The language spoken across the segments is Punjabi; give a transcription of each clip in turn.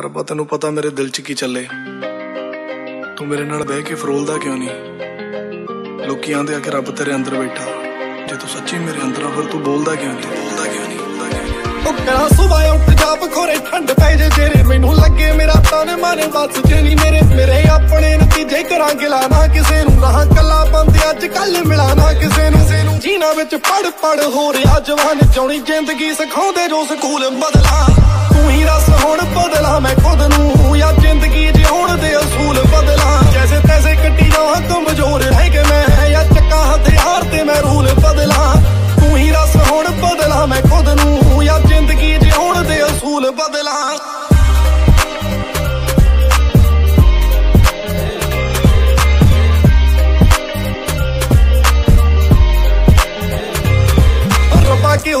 ਰੱਬਾ, ਤੈਨੂੰ ਪਤਾ ਮੇਰੇ ਦਿਲ 'ਚ ਕੀ ਚੱਲੇ। ਤੂੰ ਮੇਰੇ ਨਾਲ ਬਹਿ ਕੇ ਫਰੋਲਦਾ ਕਿਉਂ ਨਹੀਂ? ਲੋਕੀ ਆਂਦੇ ਆ ਕਿ ਰੱਬ ਤੇਰੇ ਅੰਦਰ ਬੈਠਾ। ਜੇ ਤੂੰ ਸੱਚੀ ਮੇਰੇ ਅੰਦਰ ਆ, ਫਿਰ ਤੂੰ ਬੋਲਦਾ ਕਿਉਂ ਨਹੀਂ? ਬੋਲਦਾ ਕਿਉਂ ਨਹੀਂ? ਬੋਲਦਾ ਕਿਉਂ ਨਹੀਂ? ਉਹ ਕਰਾਂ ਸੁਬਾਹ ਉੱਠ ਜਾ ਖੋਰੇ ਠੰਡ ਪੈ ਜੇ ਤੇਰੇ ਮੈਨੂੰ ਲੱਗੇ, ਮੇਰਾ ਤਾਨੇ ਮਾਰੇ ਬਸ ਜੇ ਨਹੀਂ ਮੇਰੇ ਮੇਰੇ ਆਪਣੇ ਨਤੀਜੇ ਕਰਾਂ ਗਿਲਾ ਨਾ ਕਿਸੇ ਨੂੰ ਰਹਾ ਕੱਲਾ ਬੰਦੇ। ਜੀਣਾ ਵਿੱਚ ਪੜ ਪੜ ਹੋ ਰਿਹਾ ਜਵਾਨ ਚਾਉਣੀ ਜ਼ਿੰਦਗੀ ਸਿਖਾਉਂਦੇ ਜੋ ਸਕੂਲ ਬਦਲਾ। ਤੂੰ ਹੀ ਰਸ ਹੁਣ ਬਦਲਾ, ਮੈਂ ਖੁਦ ਨੂੰ ਯਾ ਜ਼ਿੰਦਗੀ ਜਿਉਣ ਦੇ ਅਸੂਲ ਬਦਲਾ। ਜੈਸੇ ਤੈਸੇ ਕੱਟੀ ਜਾਵਾਂ, ਕਮਜ਼ੋਰ ਰਹਿ ਕੇ ਮੈਂ ਯਾ ਚੱਕਾ ਹਥਿਆਰ ਤੇ ਮੈਂ ਰੂਲ ਬਦਲਾ। ਤੂੰ ਹੀ ਰਸ ਹੁਣ ਬਦਲਾ, ਮੈਂ ਖੁਦ ਨੂੰ ਯਾ ਜ਼ਿੰਦਗੀ ਜਿਉਣ ਦੇ ਅਸੂਲ ਬਦਲਾ।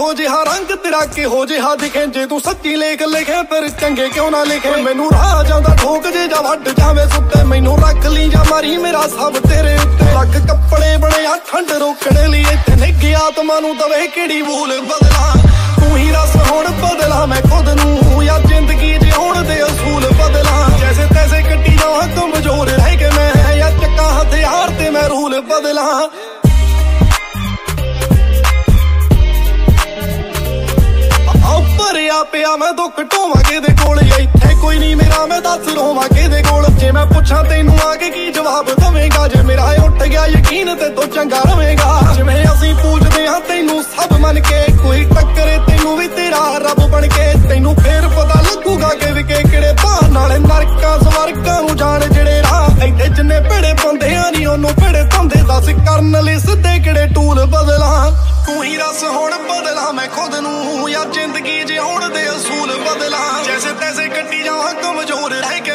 ਕਿਹੋ ਜਿਹਾ ਰੰਗ ਤੇਰਾ ਕਿਹੋ ਜਿਹਾ ਦਿਖੇ? ਜੇ ਤੂੰ ਸੱਚੀ ਲੇਖ ਲਿਖੇ, ਫਿਰ ਚੰਗੇ ਕਿਉਂ ਨਾ ਲਿਖੇ? ਮੈਨੂੰ ਰਾਹ ਜਾਂਦਾ ਠੋਕ ਜੇ ਜਾਂ ਵੱਡ ਜਾਵੇ ਸੁੱਤੇ। ਮੈਨੂੰ ਰੱਖ ਲਈ ਜਾਂ ਮਾਰੀ ਮੇਰਾ ਸਭ ਤੇਰੇ ਉੱਤੇ। ਲੱਖ ਕੱਪੜੇ ਬਣਿਆ, ਠੰਡ ਰੋਕਣ ਲਈ ਇੱਥੇ ਨਿੱਗੀ ਆਤਮਾ ਨੂੰ ਦਵੇ ਕਿਹੜੀ ਭੂਲ ਬਦਲਾ। ਤੂੰ ਹੀ ਰਸ ਹੁਣ ਬਦਲਾ, ਮੈਂ ਖੁਦ ਨੂੰ ਯਾ ਜ਼ਿੰਦਗੀ ਜਿਉਣ ਦੇ ਅਸੂਲ ਬਦਲਾ। ਜੈਸੇ ਤੈਸੇ ਕੱਟੀ ਜਾਵਾਂ ਕਮਜ਼ੋਰ ਰਹਿ ਕੇ ਮੈਂ ਯਾ ਚੱਕਾ ਹਥਿਆਰ ਤੇ ਮੈਂ ਰੂਲ ਬਦਲਾ। ਭਰਿਆ ਪਿਆ, ਮੈਂ ਦੁੱਖ ਢੋਵਾਂ ਕਿਹਦੇ ਕੋਲ ਇੱਥੇ ਕੋਈ ਨਹੀਂ ਮੇਰਾ, ਮੈਂ ਦੱਸ ਰੋਵਾਂ ਕਿਹਦੇ ਕੋਲ। ਜੇ ਮੈਂ ਪੁੱਛਾਂ ਤੈਨੂੰ ਆ ਕੇ ਕੀ ਜਵਾਬ ਦਵੇਂਗਾ, ਜੇ ਮੇਰਾ ਉੱਠ ਗਿਆ, ਯਕੀਨ ਤੇ ਤੂੰ ਚੰਗਾ ਰਵੇਂਗਾ। ਜਿਵੇਂ ਅਸੀਂ ਪੂਜਦੇ ਹਾਂ ਤੈਨੂੰ ਸਭ ਮੰਨ ਕੇ, ਕੋਈ ਟੱਕਰੇ ਤੈਨੂੰ ਵੀ ਤੇਰਾ ਰੱਬ ਬਣ ਕੇ। ਤੈਨੂੰ ਫੇਰ ਪਤਾ ਲੱਗੂਗਾ ਕਿ ਵਿਕੇ ਕਿਹੜੇ ਭਾਅ ਨਾਲ ਨਰਕਾਂ ਸਵਰਕਾਂ ਨੂੰ ਜਾਣ ਜਿਹੜੇ ਰਾਹ ਇੱਥੇ ਜਿੰਨੇ ਭੇੜੇ ਆ ਨਹੀਂ ਉਹਨੂੰ ਭੇੜੇ ਧੰਦੇ ਦੱਸ ਕਰਨ ਲਈ ਸਿੱਧੇ ਕਿਹੜੇ ਟੂਲ ਬਦਲਾਂ। ਤੂੰ ਹੀ ਰਸ ਹੁਣ ਬਦਲਾ, ਮੈਂ ਖੁਦ ਨੂੰ ਯਾ ਜ਼ਿੰਦਗੀ ਹੁਣ ਦੇ ਅਸੂਲ ਬਦਲਾ। ਜੈਸੇ ਤੈਸੇ ਕੱਟੀ ਜਾਵਾਂ ਕਮਜ਼ੋਰ ਰਹਿ ਕੇ